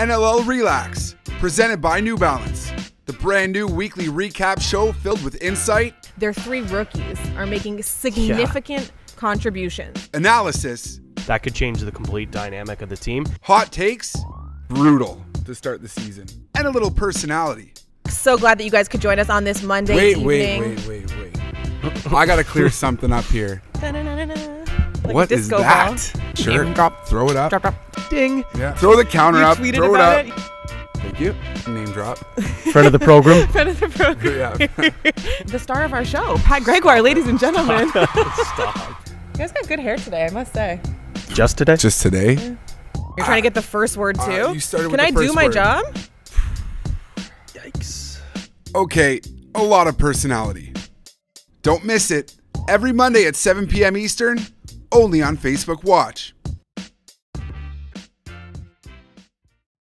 NLL Relax, presented by New Balance. The brand new weekly recap show filled with insight, Their three rookies are making significant contributions. analysis, That could change the complete dynamic of the team. hot takes, brutal to start the season, and a little personality. So glad that you guys could join us on this Monday Wait, evening. wait, wait, wait, wait. I gotta clear something up here. Like a What is disco that? ball. Sure. Name drop. Throw it up. Drop, drop. Ding. Yeah. Throw the counter You up. tweeted Throw about it it. up. Thank you. Name drop. Friend of the program. Friend of the program. yeah. The star of our show, Pat Gregoire, ladies and gentlemen. you guys got good hair today, I must say. Just today? Just today. You're trying to get the first word too. Uh, you started Can with the I do my word. job? Yikes. Okay, a lot of personality. Don't miss it. Every Monday at 7 p.m. Eastern, only on Facebook Watch.